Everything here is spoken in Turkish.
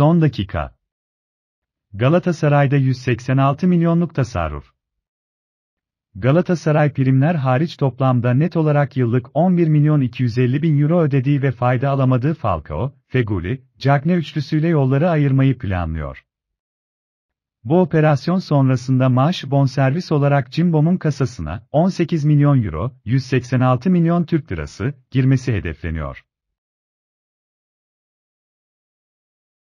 Son dakika. Galatasaray'da 186 milyonluk tasarruf. Galatasaray primler hariç toplamda net olarak yıllık 11 milyon 250 bin euro ödediği ve fayda alamadığı Falcao, Feguli, Cagne üçlüsüyle yolları ayırmayı planlıyor. Bu operasyon sonrasında maaş bonservis olarak Cimbom'un kasasına 18 milyon euro, 186 milyon Türk lirası girmesi hedefleniyor.